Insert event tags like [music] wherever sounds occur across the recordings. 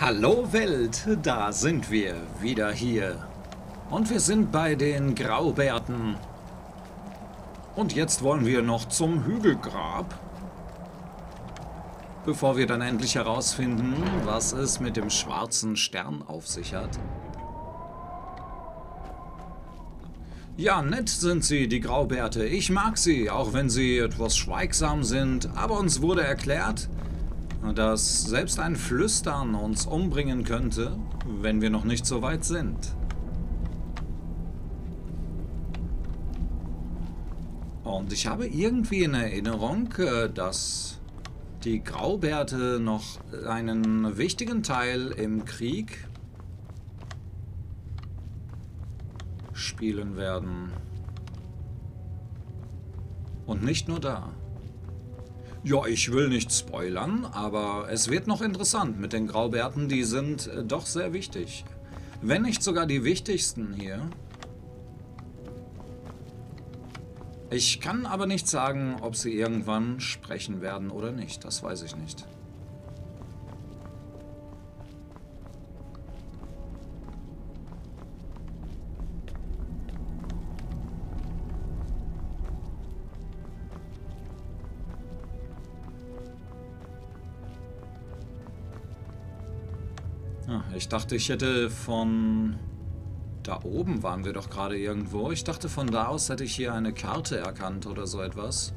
Hallo Welt, da sind wir wieder hier. Und wir sind bei den Graubärten. Und jetzt wollen wir noch zum Hügelgrab. Bevor wir dann endlich herausfinden, was es mit dem schwarzen Stern auf sich hat. Ja, nett sind sie, die Graubärte. Ich mag sie, auch wenn sie etwas schweigsam sind. Aber uns wurde erklärt, dass selbst ein Flüstern uns umbringen könnte, wenn wir noch nicht so weit sind. Und ich habe irgendwie in Erinnerung, äh, dass die Graubärte noch einen wichtigen Teil im Krieg spielen werden. Und nicht nur da. Ja, ich will nicht spoilern, aber es wird noch interessant mit den Graubärten. Die sind äh, doch sehr wichtig. Wenn nicht sogar die wichtigsten hier. Ich kann aber nicht sagen, ob sie irgendwann sprechen werden oder nicht. Das weiß ich nicht. Ich dachte, ich hätte von... Da oben waren wir doch gerade irgendwo. Ich dachte, von da aus hätte ich hier eine Karte erkannt oder so etwas.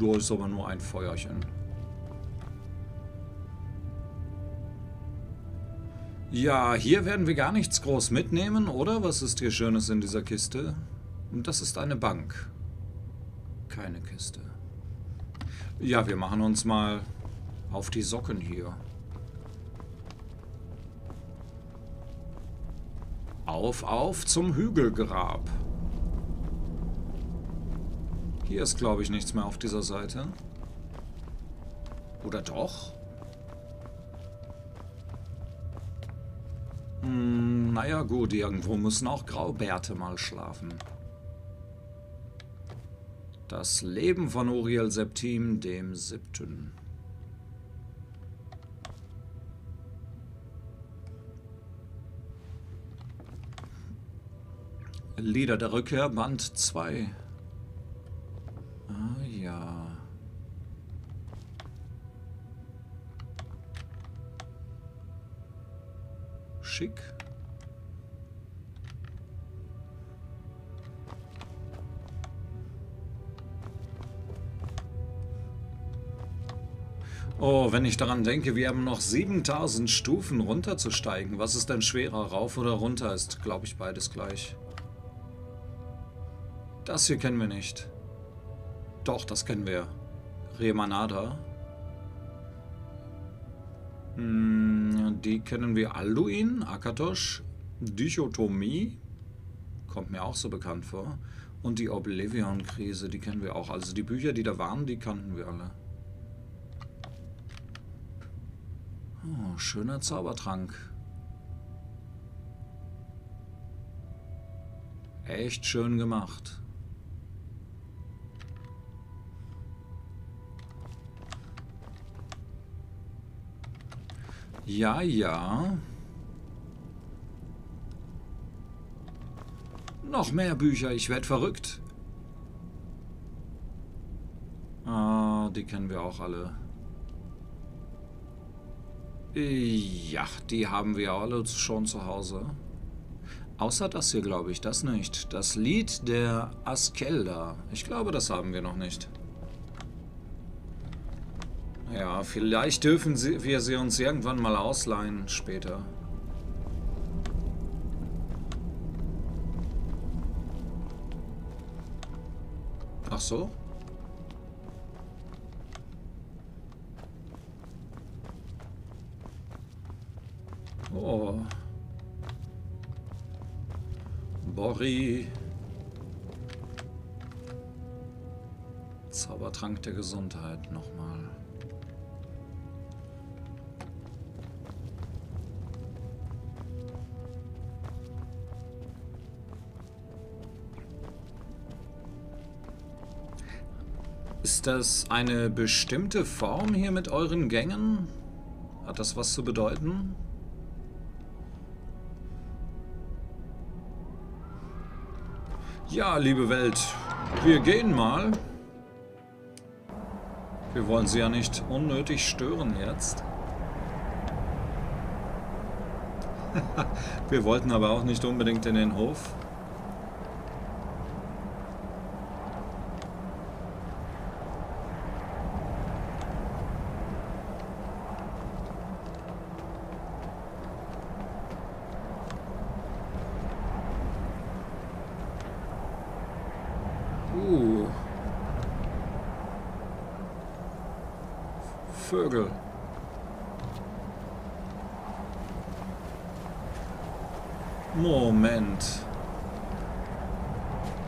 Da ist aber nur ein Feuerchen. Ja, hier werden wir gar nichts groß mitnehmen, oder? Was ist hier Schönes in dieser Kiste? Und das ist eine Bank. Keine Kiste. Ja, wir machen uns mal auf die Socken hier. Auf, auf zum Hügelgrab. Hier ist, glaube ich, nichts mehr auf dieser Seite. Oder doch? Hm, naja gut, irgendwo müssen auch Graubärte mal schlafen. Das Leben von Uriel Septim dem Siebten. Lieder der Rückkehr, Band 2. Ah ja. Schick. Oh, wenn ich daran denke, wir haben noch 7000 Stufen runterzusteigen. Was ist denn schwerer, rauf oder runter? Ist, glaube ich, beides gleich. Das hier kennen wir nicht. Doch, das kennen wir. Remanada. Hm, die kennen wir. Alduin, Akatosh, Dichotomie. Kommt mir auch so bekannt vor. Und die Oblivion-Krise, die kennen wir auch. Also die Bücher, die da waren, die kannten wir alle. Oh, schöner Zaubertrank. Echt schön gemacht. Ja, ja. Noch mehr Bücher, ich werde verrückt. Ah, die kennen wir auch alle. Ja, die haben wir alle schon zu Hause. Außer das hier, glaube ich, das nicht. Das Lied der Askelda. Ich glaube, das haben wir noch nicht. Ja, vielleicht dürfen sie, wir sie uns irgendwann mal ausleihen später. Ach so? Oh. Bori. Zaubertrank der Gesundheit nochmal. Ist das eine bestimmte Form hier mit euren Gängen? Hat das was zu bedeuten? Ja, liebe Welt, wir gehen mal. Wir wollen sie ja nicht unnötig stören jetzt. [laughs] wir wollten aber auch nicht unbedingt in den Hof. Vögel. Moment.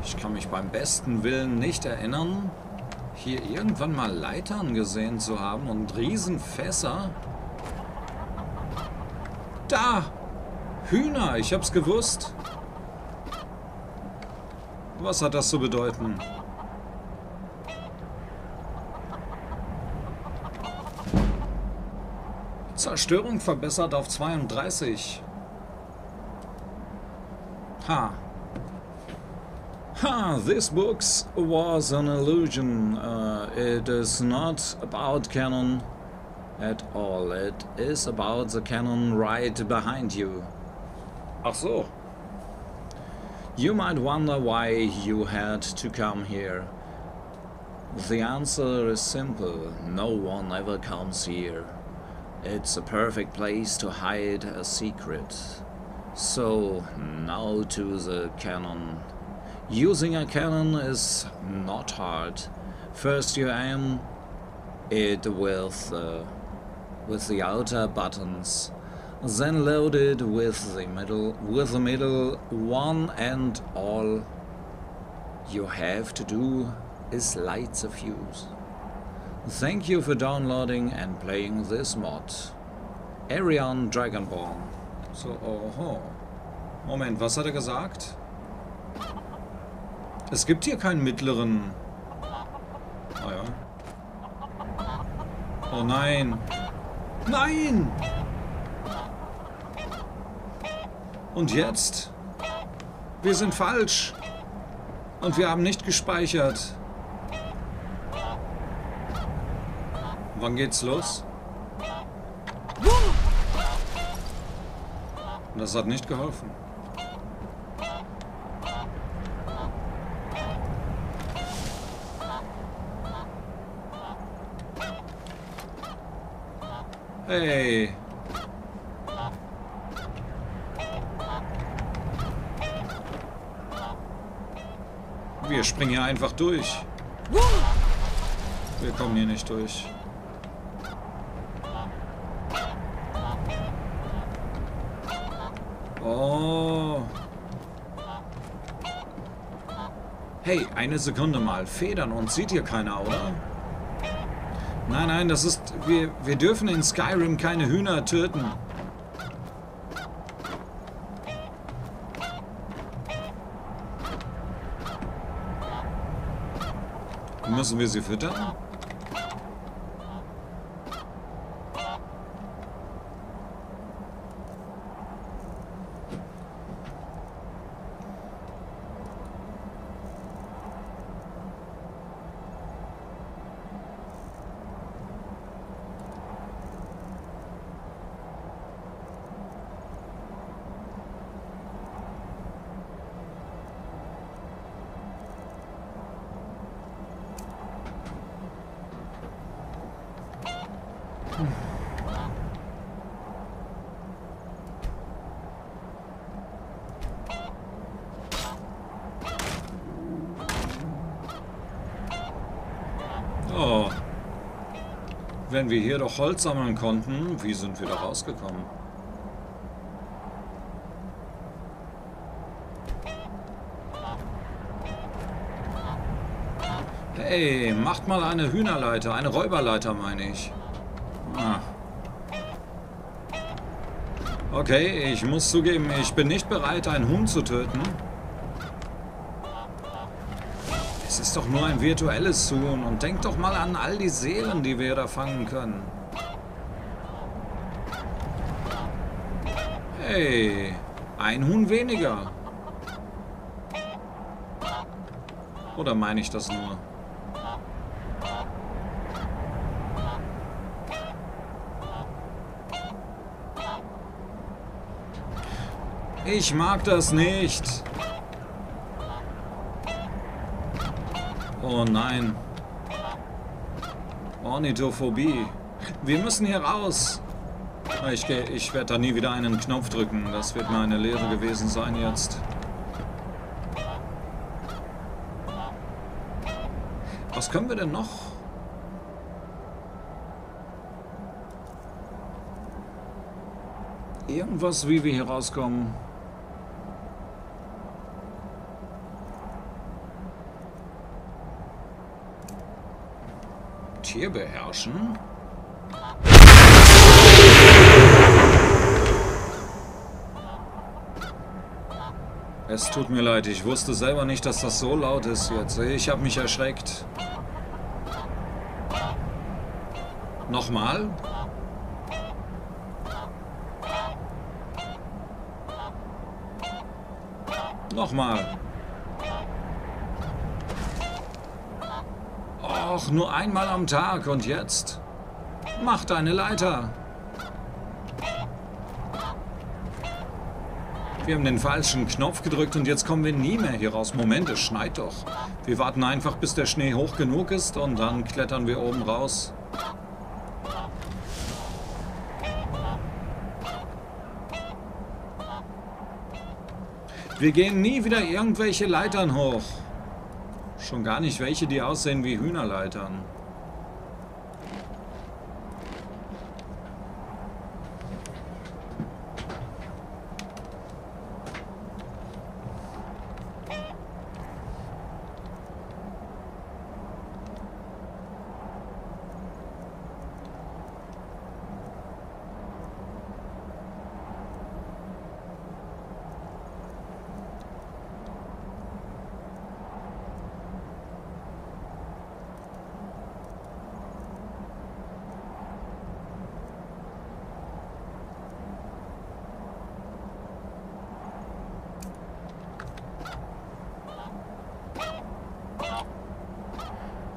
Ich kann mich beim besten Willen nicht erinnern, hier irgendwann mal Leitern gesehen zu haben und Riesenfässer. Da! Hühner, ich hab's gewusst. Was hat das zu bedeuten? Zerstörung verbessert auf 32. Ha. This book was an illusion. Uh, it is not about canon at all. It is about the canon right behind you. Ach so. You might wonder why you had to come here. The answer is simple. No one ever comes here. It's a perfect place to hide a secret. So, now to the cannon. Using a cannon is not hard. First you aim it with, uh, with the outer buttons, then load it with the middle, with the middle one and all you have to do is light the fuse. Thank you for downloading and playing this mod. Arian Dragonborn. So, oho. Moment, was hat er gesagt? Es gibt hier keinen mittleren... Ah ja. Oh nein. Nein! Und jetzt? Wir sind falsch. Und wir haben nicht gespeichert. Wann geht's los? Das hat nicht geholfen. Hey. Wir springen hier einfach durch. Wir kommen hier nicht durch. Oh. Hey, eine Sekunde mal. Federn uns sieht hier keiner, oder? Nein, nein, das ist... Wir, wir dürfen in Skyrim keine Hühner töten. Müssen wir sie füttern? Oh. Wir hier doch Holz sammeln konnten, wie sind wir da rausgekommen? Hey, macht mal eine Hühnerleiter, eine Räuberleiter meine ich. Ah. Okay, ich muss zugeben, ich bin nicht bereit, einen Huhn zu töten. Es ist doch nur ein virtuelles Huhn und denkt doch mal an all die Seelen, die wir da fangen können. Hey, ein Huhn weniger. Oder meine ich das nur? Ich mag das nicht. Oh nein. Ornithophobie. Wir müssen hier raus. Ich, ich werde da nie wieder einen Knopf drücken. Das wird mir eine Lehre gewesen sein jetzt. Was können wir denn noch? Irgendwas, wie wir hier rauskommen. Tier beherrschen? Es tut mir leid, ich wusste selber nicht, dass das so laut ist jetzt. Ich habe mich erschreckt. Nochmal? Nochmal. Och, nur einmal am Tag und jetzt? Mach deine Leiter. Wir haben den falschen Knopf gedrückt und jetzt kommen wir nie mehr hier raus. Moment, es schneit doch. Wir warten einfach, bis der Schnee hoch genug ist und dann klettern wir oben raus. Wir gehen nie wieder irgendwelche Leitern hoch. Schon gar nicht welche, die aussehen wie Hühnerleitern.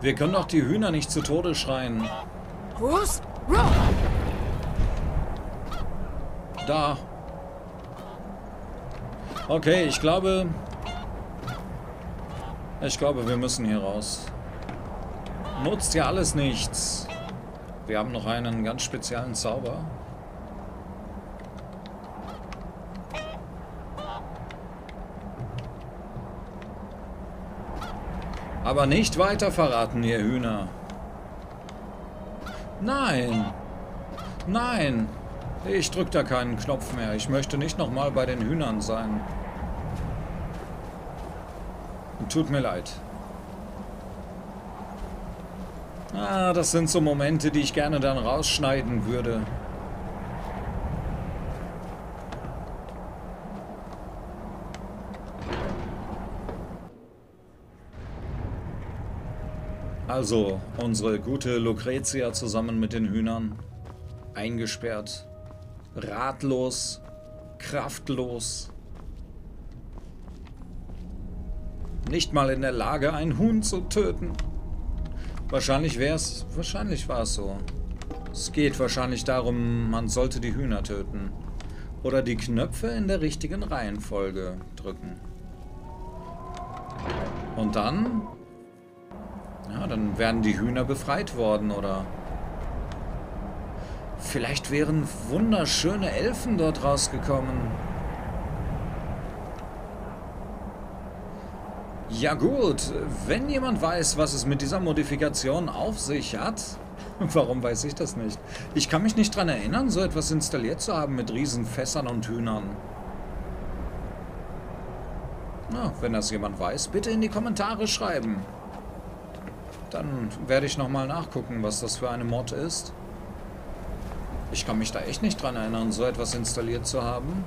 Wir können doch die Hühner nicht zu Tode schreien. Da. Okay, ich glaube... Ich glaube, wir müssen hier raus. Nutzt ja alles nichts. Wir haben noch einen ganz speziellen Zauber. Aber nicht weiter verraten, ihr Hühner. Nein. Nein. Ich drück da keinen Knopf mehr. Ich möchte nicht nochmal bei den Hühnern sein. Tut mir leid. Ah, das sind so Momente, die ich gerne dann rausschneiden würde. Also, unsere gute Lucretia zusammen mit den Hühnern. Eingesperrt. Ratlos. Kraftlos. Nicht mal in der Lage, ein Huhn zu töten. Wahrscheinlich wär's... Wahrscheinlich war es so. Es geht wahrscheinlich darum, man sollte die Hühner töten. Oder die Knöpfe in der richtigen Reihenfolge drücken. Und dann ja, dann wären die Hühner befreit worden, oder? Vielleicht wären wunderschöne Elfen dort rausgekommen. Ja gut, wenn jemand weiß, was es mit dieser Modifikation auf sich hat, [laughs] warum weiß ich das nicht? Ich kann mich nicht daran erinnern, so etwas installiert zu haben mit Riesenfässern und Hühnern. Na, wenn das jemand weiß, bitte in die Kommentare schreiben. Dann werde ich nochmal nachgucken, was das für eine Mod ist. Ich kann mich da echt nicht dran erinnern, so etwas installiert zu haben.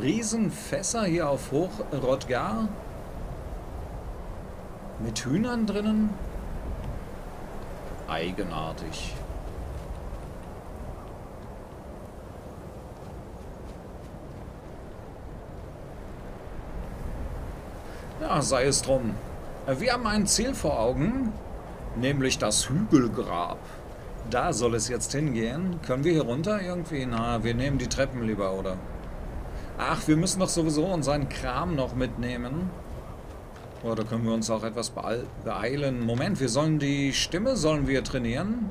Riesenfässer hier auf Hochrotgar. Mit Hühnern drinnen. Eigenartig. Ja, sei es drum. Wir haben ein Ziel vor Augen nämlich das Hügelgrab. Da soll es jetzt hingehen. Können wir hier runter irgendwie? Na, wir nehmen die Treppen lieber, oder? Ach, wir müssen doch sowieso unseren Kram noch mitnehmen. Oder können wir uns auch etwas beeilen? Moment, wir sollen die Stimme, sollen wir trainieren?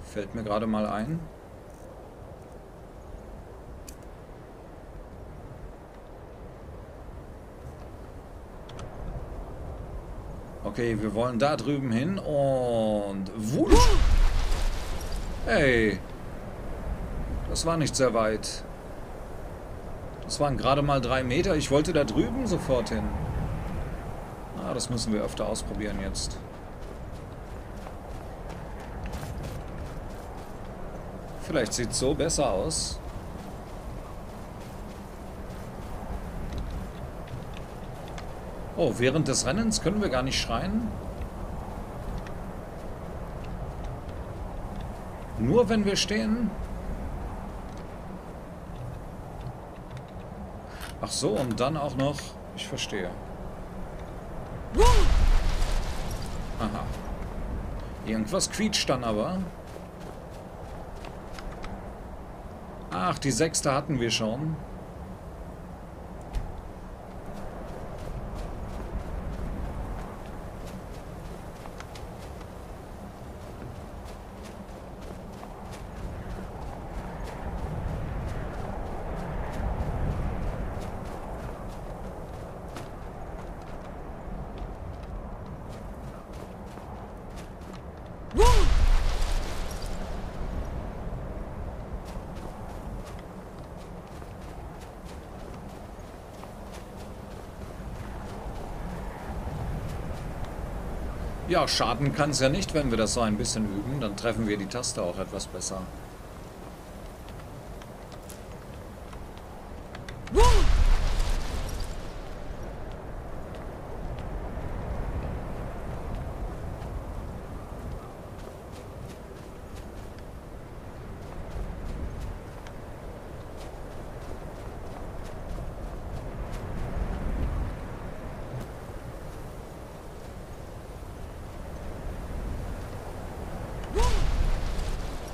Fällt mir gerade mal ein. Okay, wir wollen da drüben hin und... Wusch! Hey! Das war nicht sehr weit. Das waren gerade mal drei Meter. Ich wollte da drüben sofort hin. Ah, das müssen wir öfter ausprobieren jetzt. Vielleicht sieht es so besser aus. Oh, während des Rennens können wir gar nicht schreien? Nur wenn wir stehen? Ach so, und dann auch noch... Ich verstehe. Aha. Irgendwas quietscht dann aber. Ach, die sechste hatten wir schon. Ja, schaden kann es ja nicht, wenn wir das so ein bisschen üben. Dann treffen wir die Taste auch etwas besser.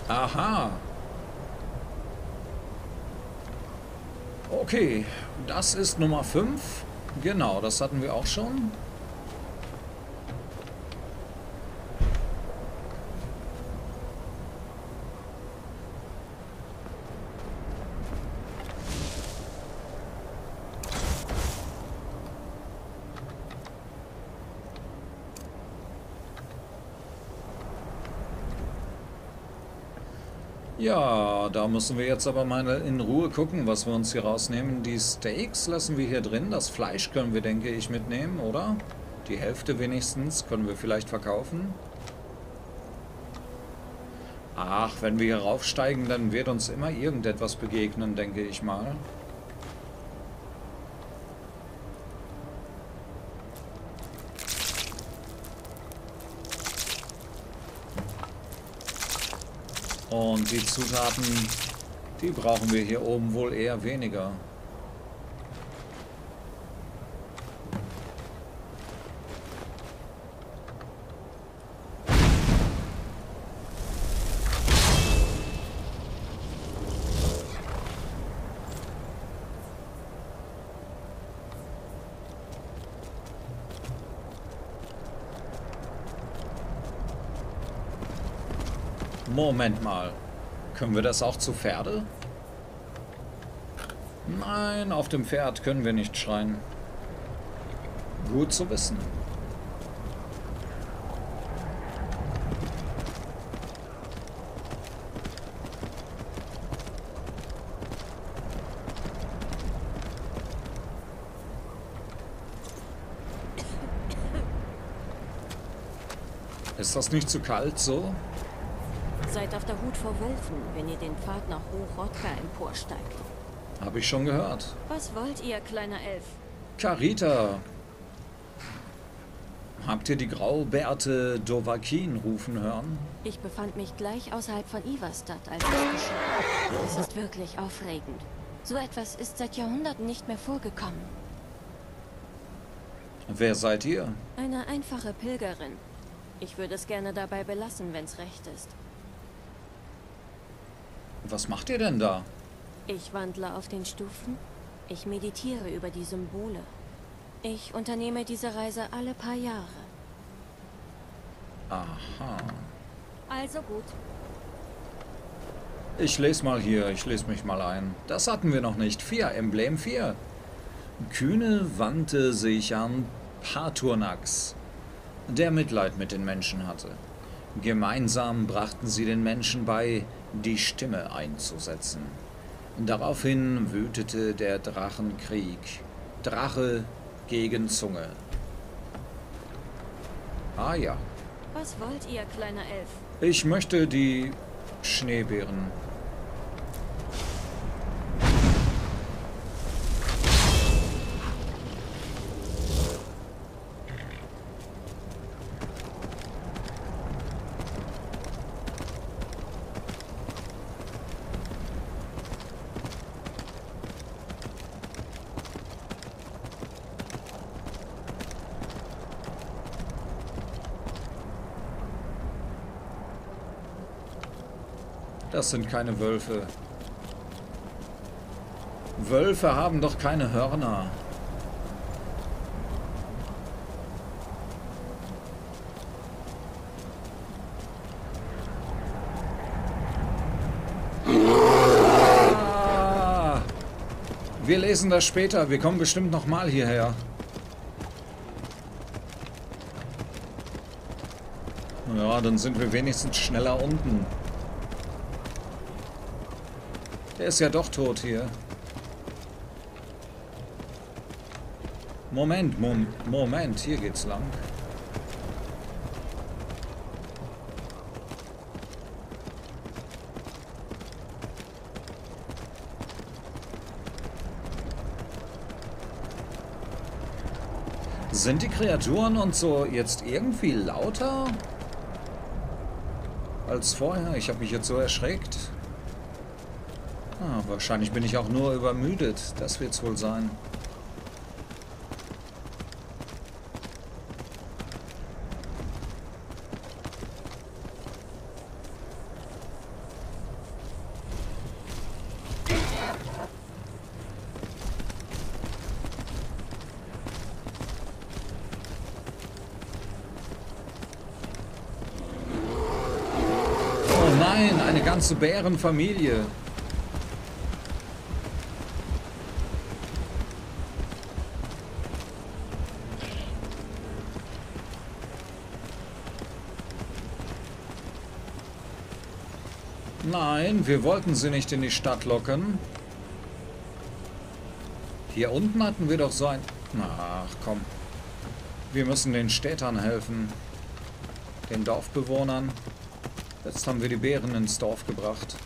Aha. Okay, das ist Nummer 5. Genau, das hatten wir auch schon. Ja, da müssen wir jetzt aber mal in Ruhe gucken, was wir uns hier rausnehmen. Die Steaks lassen wir hier drin. Das Fleisch können wir, denke ich, mitnehmen, oder? Die Hälfte wenigstens können wir vielleicht verkaufen. Ach, wenn wir hier raufsteigen, dann wird uns immer irgendetwas begegnen, denke ich mal. Und die Zutaten, die brauchen wir hier oben wohl eher weniger. Moment mal. Können wir das auch zu Pferde? Nein, auf dem Pferd können wir nicht schreien. Gut zu wissen. Ist das nicht zu kalt so? Seid auf der Hut vor Wölfen, wenn ihr den Pfad nach Hochrotka emporsteigt. Habe ich schon gehört. Was wollt ihr, kleiner Elf? Carita. Habt ihr die Graubärte Dovakin rufen hören? Ich befand mich gleich außerhalb von Iverstadt, als es geschah. Es ist wirklich aufregend. So etwas ist seit Jahrhunderten nicht mehr vorgekommen. Wer seid ihr? Eine einfache Pilgerin. Ich würde es gerne dabei belassen, wenn's recht ist. Was macht ihr denn da? Ich wandle auf den Stufen. Ich meditiere über die Symbole. Ich unternehme diese Reise alle paar Jahre. Aha. Also gut. Ich lese mal hier, ich lese mich mal ein. Das hatten wir noch nicht. 4, Emblem 4. Kühne wandte sich an Paturnax, der Mitleid mit den Menschen hatte. Gemeinsam brachten sie den Menschen bei, die Stimme einzusetzen. Daraufhin wütete der Drachenkrieg. Drache gegen Zunge. Ah ja. Was wollt ihr, kleiner Elf? Ich möchte die Schneebären. Sind keine Wölfe. Wölfe haben doch keine Hörner. Ah! Wir lesen das später. Wir kommen bestimmt noch mal hierher. Ja, dann sind wir wenigstens schneller unten. Der ist ja doch tot hier. Moment, Mom Moment, hier geht's lang. Sind die Kreaturen und so jetzt irgendwie lauter als vorher? Ich habe mich jetzt so erschreckt. Ah, wahrscheinlich bin ich auch nur übermüdet. Das wird's wohl sein. Oh nein, eine ganze Bärenfamilie. Nein, wir wollten sie nicht in die Stadt locken. Hier unten hatten wir doch so ein... Ach, komm. Wir müssen den Städtern helfen. Den Dorfbewohnern. Jetzt haben wir die Bären ins Dorf gebracht.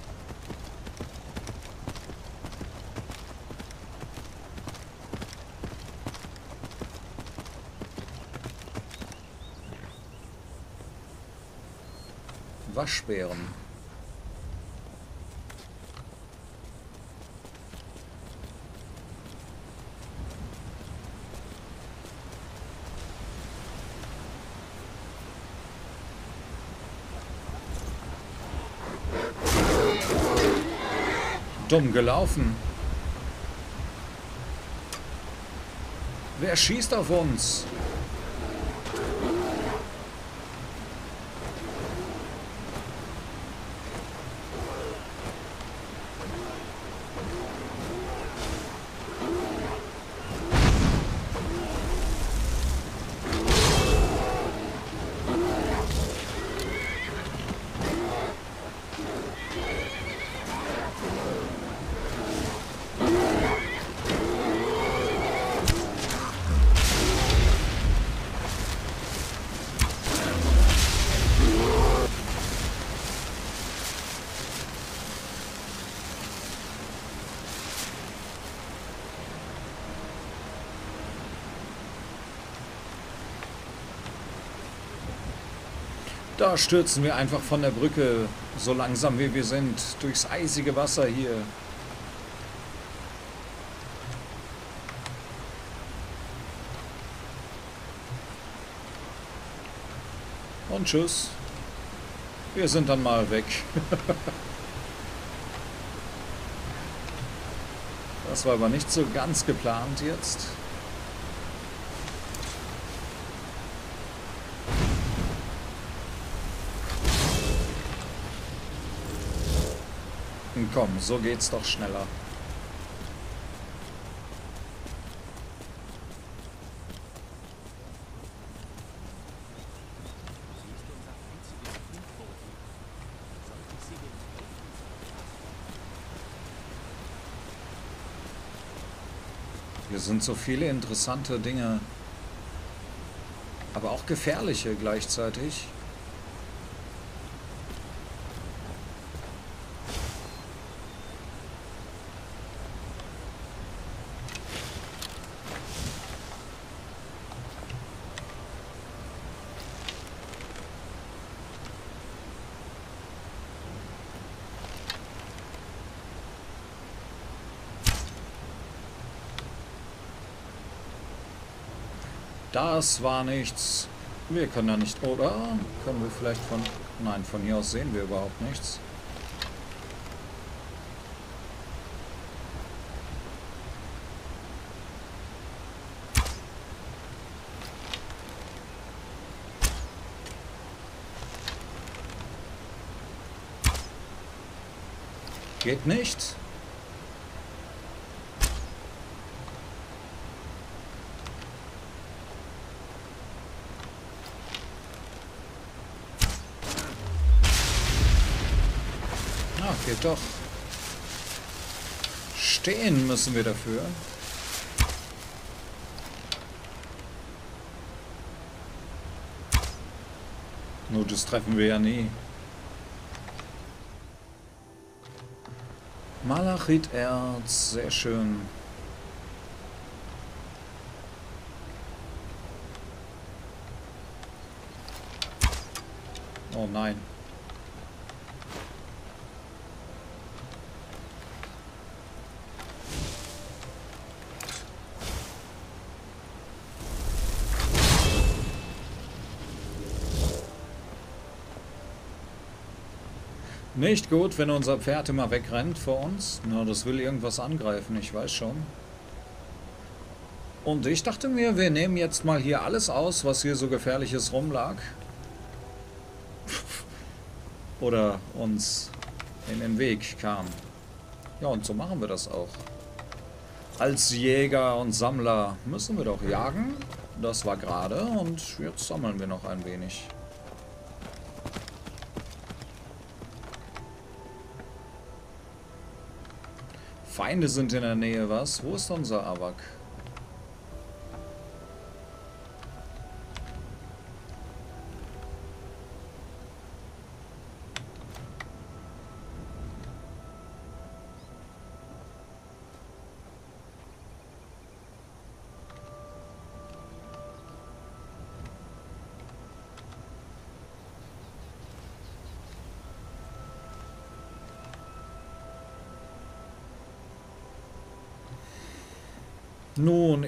Waschbären. Dumm gelaufen. Wer schießt auf uns? stürzen wir einfach von der Brücke, so langsam wie wir sind, durchs eisige Wasser hier. Und tschüss. Wir sind dann mal weg. [laughs] das war aber nicht so ganz geplant jetzt. Komm, so geht's doch schneller. Hier sind so viele interessante Dinge, aber auch gefährliche gleichzeitig. Das war nichts. Wir können da nicht... Oder? Können wir vielleicht von... Nein, von hier aus sehen wir überhaupt nichts. Geht nicht. Doch. Stehen müssen wir dafür. Nur das treffen wir ja nie. Malachiterz, sehr schön. Oh nein. Nicht gut, wenn unser Pferd immer wegrennt vor uns. Na, das will irgendwas angreifen, ich weiß schon. Und ich dachte mir, wir nehmen jetzt mal hier alles aus, was hier so gefährliches rumlag. [laughs] Oder uns in den Weg kam. Ja, und so machen wir das auch. Als Jäger und Sammler müssen wir doch jagen. Das war gerade und jetzt sammeln wir noch ein wenig. Feinde sind in der Nähe, was? Wo ist unser Avak?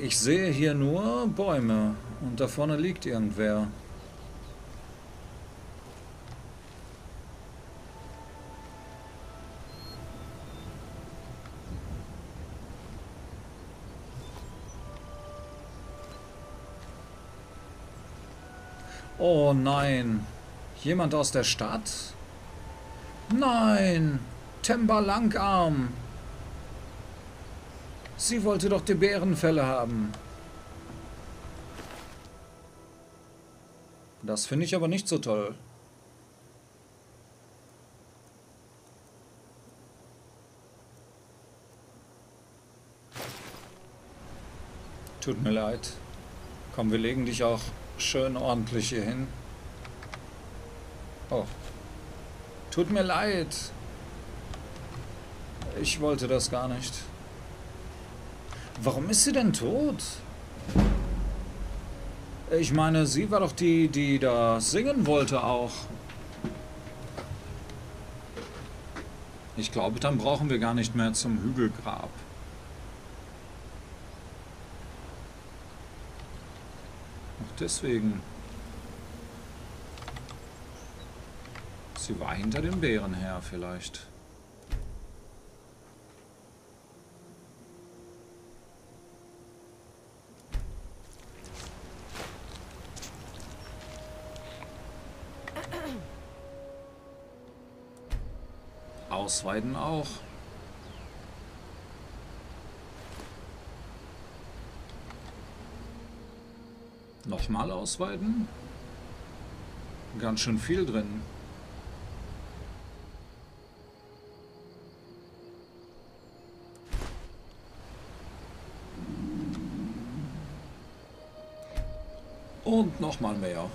Ich sehe hier nur Bäume und da vorne liegt irgendwer. Oh nein. Jemand aus der Stadt? Nein. Temba Langarm. Sie wollte doch die Bärenfälle haben. Das finde ich aber nicht so toll. Tut mir leid. Komm, wir legen dich auch schön ordentlich hier hin. Oh. Tut mir leid. Ich wollte das gar nicht. Warum ist sie denn tot? Ich meine, sie war doch die, die da singen wollte auch. Ich glaube, dann brauchen wir gar nicht mehr zum Hügelgrab. Ach, deswegen. Sie war hinter den Bären her vielleicht. Ausweiden auch. Nochmal ausweiten? Ganz schön viel drin. Und nochmal mehr.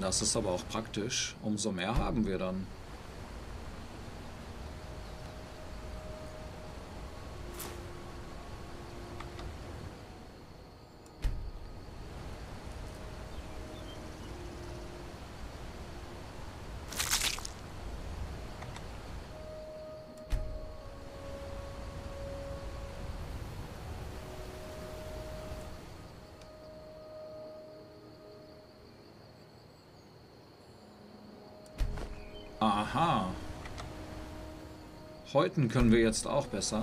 Das ist aber auch praktisch. Umso mehr haben wir dann. Aha. Häuten können wir jetzt auch besser.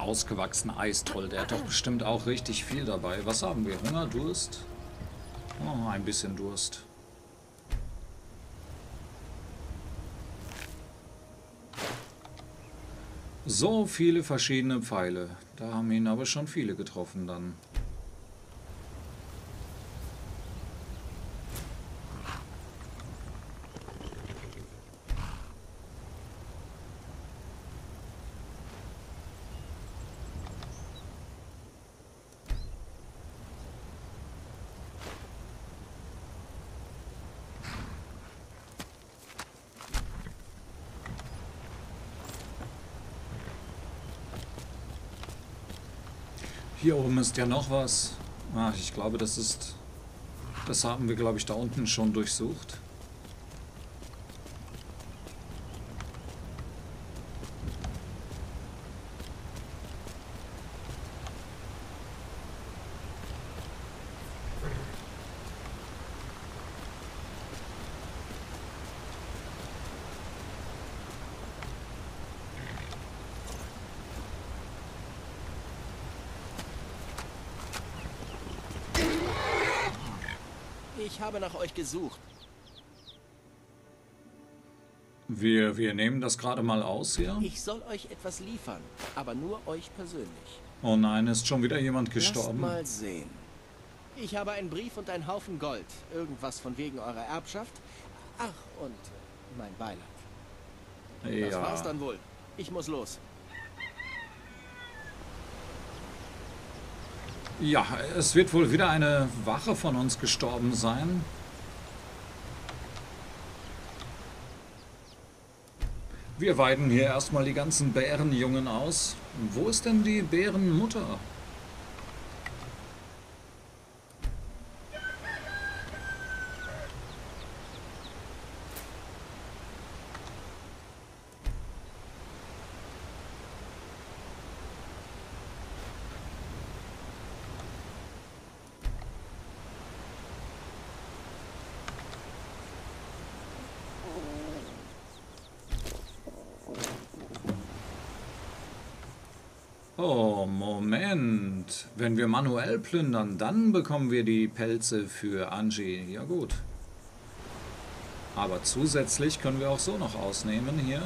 Der ausgewachsene Eistroll, der hat doch bestimmt auch richtig viel dabei. Was haben wir? Hunger, Durst? Oh, ein bisschen Durst. So viele verschiedene Pfeile. Da haben ihn aber schon viele getroffen dann. Hier oben ist ja noch was. Ach, ich glaube, das ist... Das haben wir, glaube ich, da unten schon durchsucht. Ich habe nach euch gesucht. Wir, wir nehmen das gerade mal aus hier. Ich soll euch etwas liefern, aber nur euch persönlich. Oh nein, ist schon wieder jemand Lasst gestorben. mal sehen. Ich habe einen Brief und einen Haufen Gold. Irgendwas von wegen eurer Erbschaft. Ach, und mein Beileid. Das war's Ja. dann wohl. Ich muss los. Ja, es wird wohl wieder eine Wache von uns gestorben sein. Wir weiden hier erstmal die ganzen Bärenjungen aus. Wo ist denn die Bärenmutter? Oh, Moment. Wenn wir manuell plündern, dann bekommen wir die Pelze für Angie. Ja gut. Aber zusätzlich können wir auch so noch ausnehmen hier.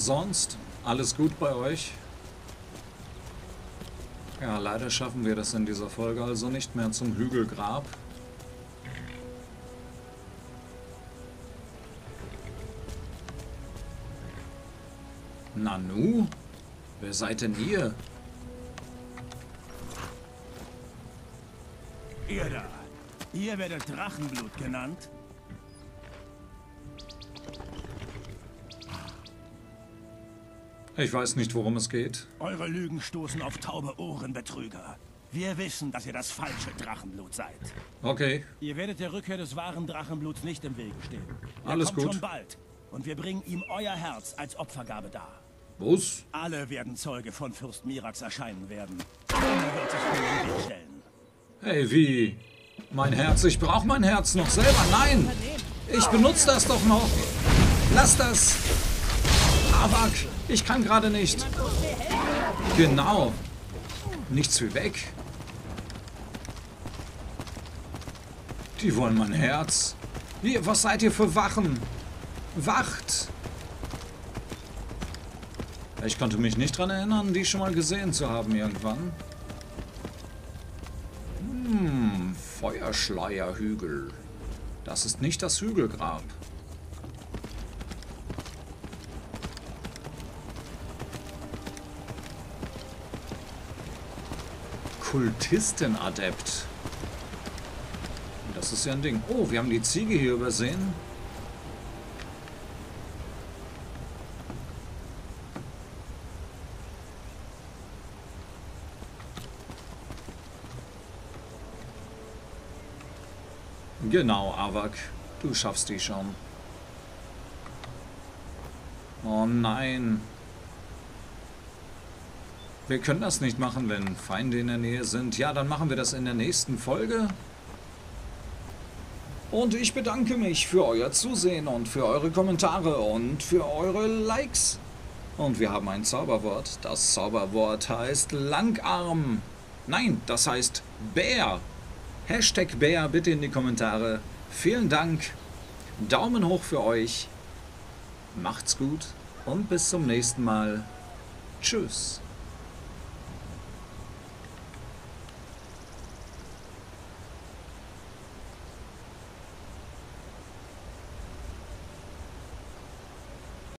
Sonst alles gut bei euch? Ja, leider schaffen wir das in dieser Folge also nicht mehr zum Hügelgrab. Nanu? Wer seid denn ihr? Ihr da. Ihr werdet Drachenblut genannt. Ich weiß nicht, worum es geht. Eure Lügen stoßen auf taube Ohren, Betrüger. Wir wissen, dass ihr das falsche Drachenblut seid. Okay. Ihr werdet der Rückkehr des wahren Drachenbluts nicht im Wege stehen. Er Alles kommt gut. schon bald. Und wir bringen ihm euer Herz als Opfergabe dar. Was? Alle werden Zeuge von Fürst Mirax erscheinen werden. Keiner wird sich vor den Weg stellen. Hey, wie? Mein Herz, ich brauche mein Herz noch selber. Nein! Ich benutze das doch noch. Lass das. Avak, ich kann gerade nicht. Genau. Nichts wie weg. Die wollen mein Herz. Hier, was seid ihr für Wachen? Wacht! Ich konnte mich nicht dran erinnern, die schon mal gesehen zu haben irgendwann. Hm, Feuerschleierhügel. Das ist nicht das Hügelgrab. Kultistenadept. Das ist ja ein Ding. Oh, wir haben die Ziege hier übersehen. Genau, Avak. Du schaffst die schon. Oh nein. Wir können das nicht machen, wenn Feinde in der Nähe sind. Ja, dann machen wir das in der nächsten Folge. Und ich bedanke mich für euer Zusehen und für eure Kommentare und für eure Likes. Und wir haben ein Zauberwort. Das Zauberwort heißt Langarm. Nein, das heißt Bär. Hashtag Bär bitte in die Kommentare. Vielen Dank. Daumen hoch für euch. Macht's gut und bis zum nächsten Mal. Tschüss.